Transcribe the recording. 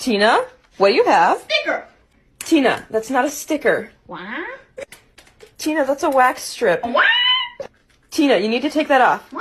Tina, what do you have? Sticker. Tina, that's not a sticker. What? Tina, that's a wax strip. What? Tina, you need to take that off. What?